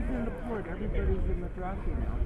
Nobody's in the port. Everybody's in the drafty now.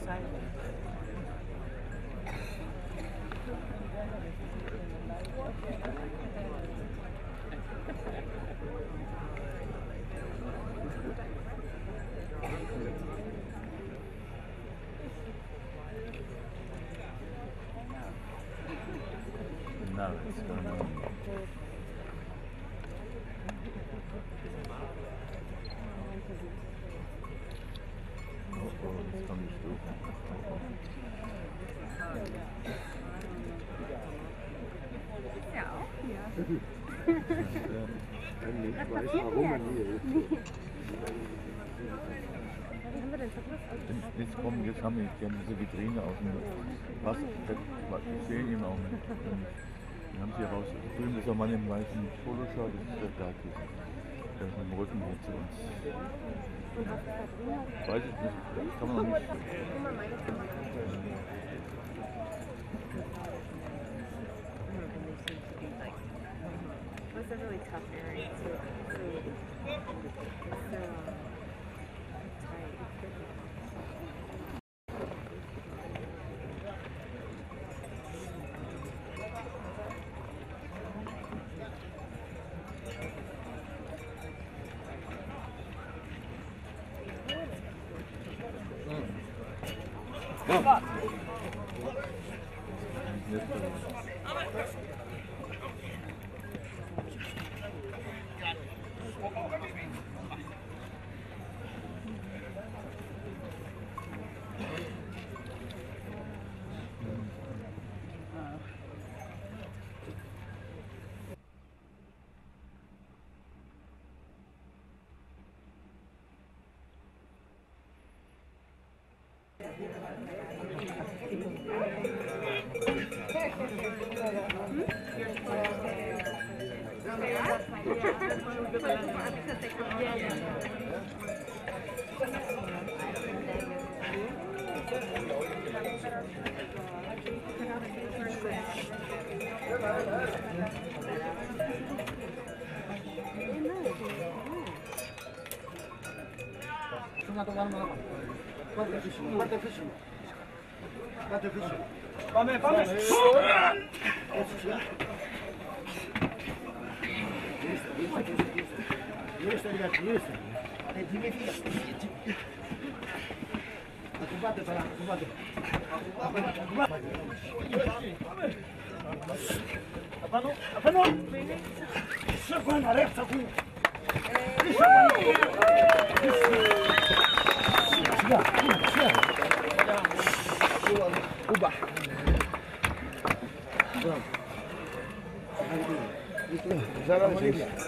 Excited. No, it's going on. Coming through. Ich weiß, warum man hier ist. Jetzt, jetzt kommen, jetzt haben wir, haben diese Vitrine aus dem was, das sehen im Augenblick. Und Die haben sie raus. Drüben ist der Mann im weißen Poloshirt, das ist der Darky. Der ist mit dem Rücken hier zu uns. Weiß ich nicht, das kann man noch nicht. It was a really tough area to, to, to um, tight. Come. 밤에 밤에 Bravo. Bravo.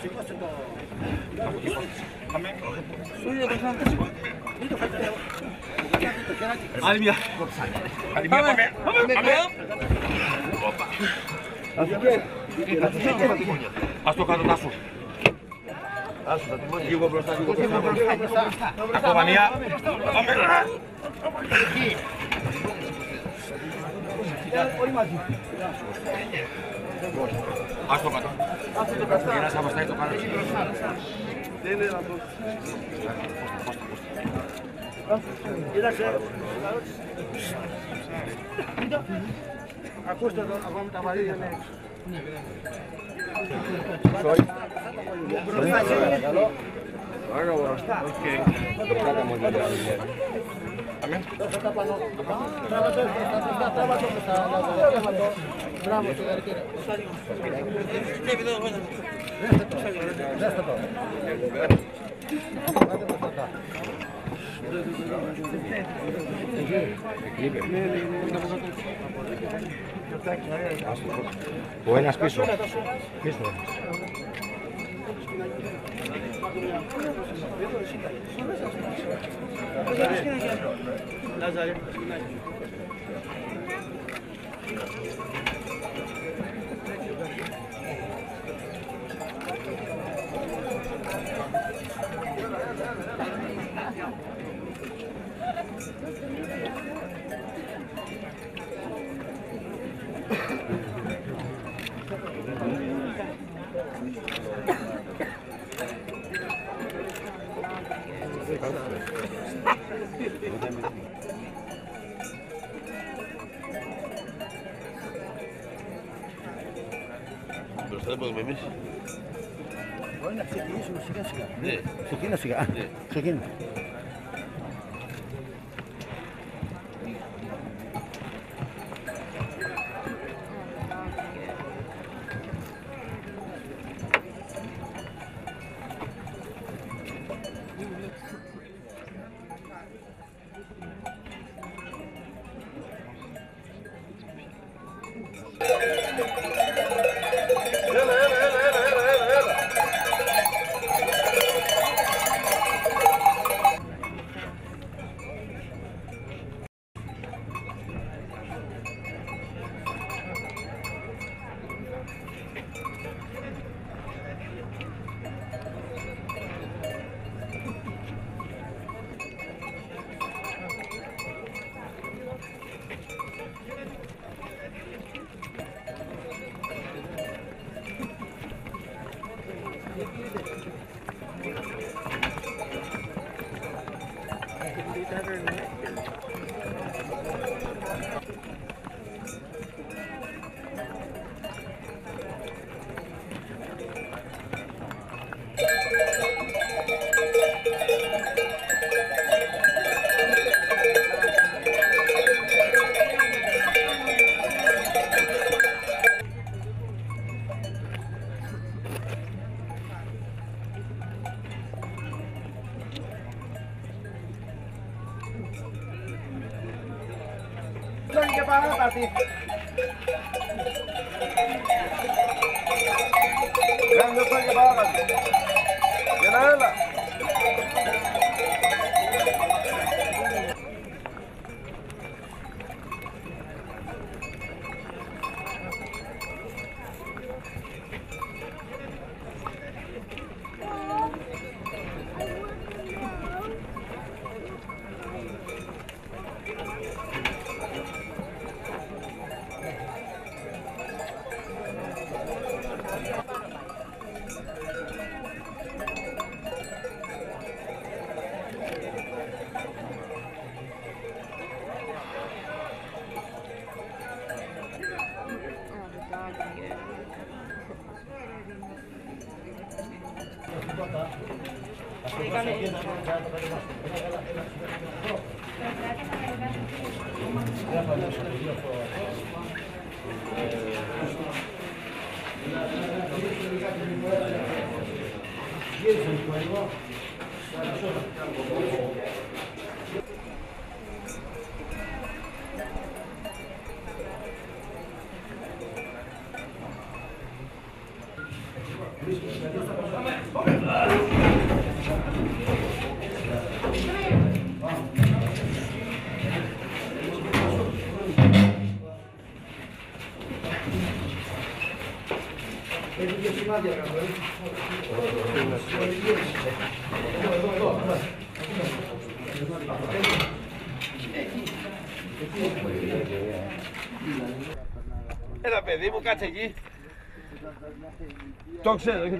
τώρα, ακουμπάτε. Απάνω, απάνω. Σε πάνω, ρε, θα ακούω. Σιγά, σιγά. Κουμπά. Έλα, πάμε, Παιδιά, να είστε καλά, ε. Το πάει στο παρόν. Λοιπόν, Γεια πάμε. Έλα, τι. Δεν μπορούμε πολύ. Έλα μέσα. Σηκώστε το. Άλλη μια. Άλλη μια, πάμε. Πάμε. Ας το κάτω, Τάσο. Λίγο μπροστά, λίγο μπροστά. Ακόμα μία. Πάμε. Όλοι μαζί. Ας το κάτω. Για να σας αποστάει το κάτω. Κοίταξε. Ακούστε εδώ, ακόμα τα βαρύδια είναι έξω. Μπροστά, παρακαλώ. Ο ένας πίσω. Πίσω. 不要生气，不要生气，不要生气。不要生气，不要生气。Μπροστά μπορούμε εμείς. Μπορεί να ξεκινήσουμε σιγά σιγά. Ναι. Ξεκίνα σιγά. Ναι. Ξεκίνα. के पारा ताती Jangan lupa ke bawah. Jangan lupa. Έλα παιδί μου, κάτσε εκεί. Dankzij.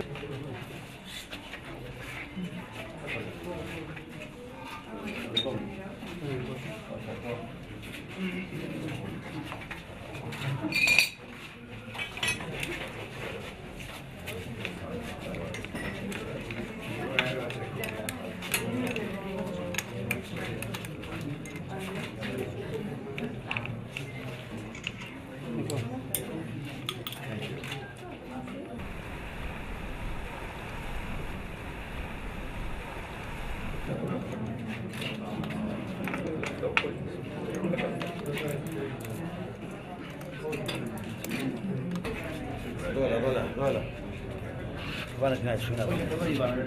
입안을 그냥 주나고 입안을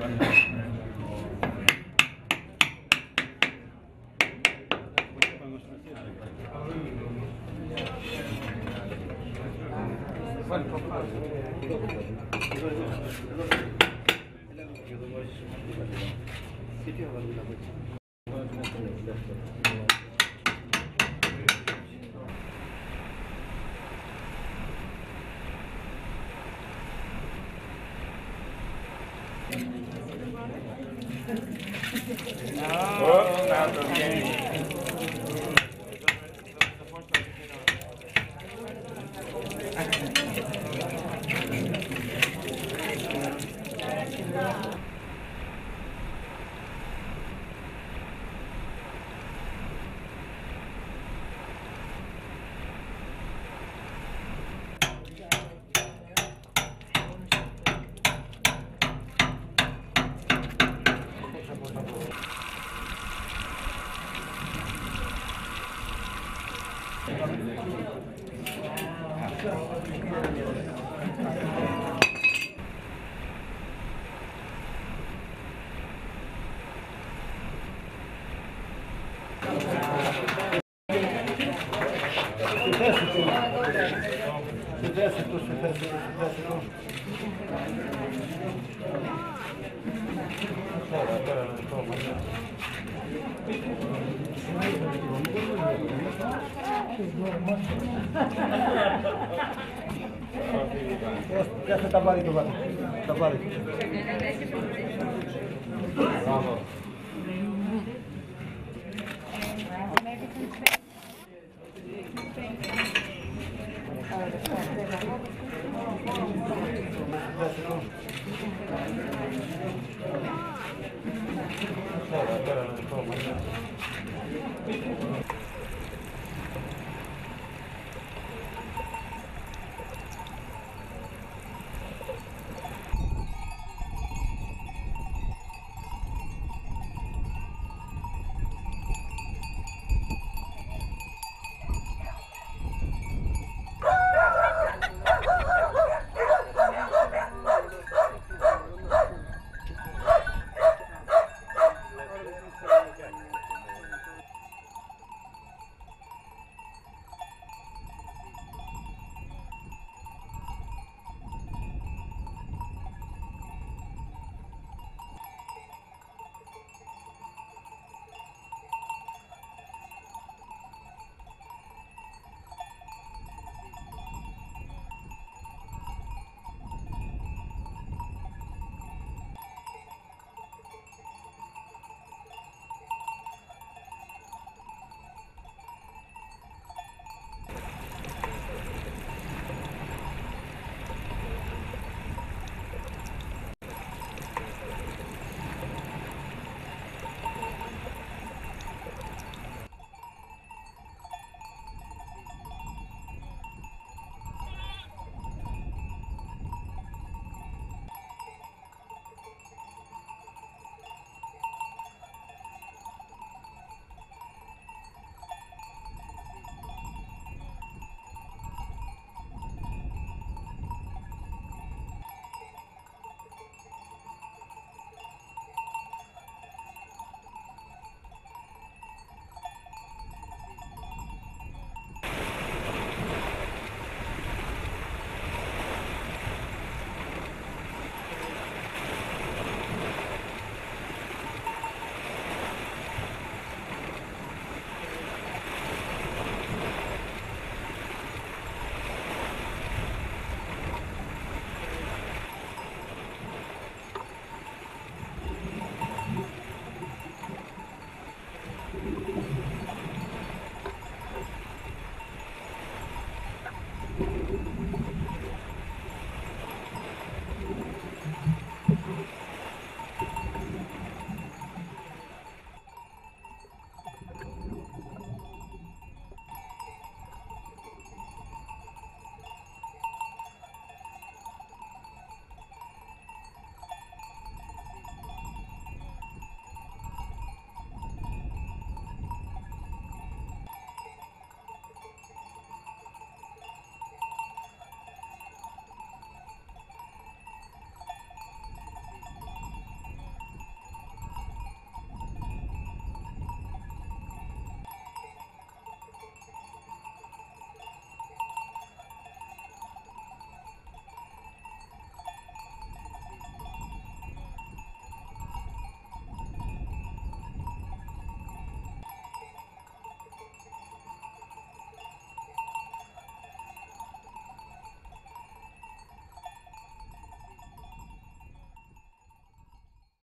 Thank you. Tabarik, tabarik. tá valendo. Thank tá you.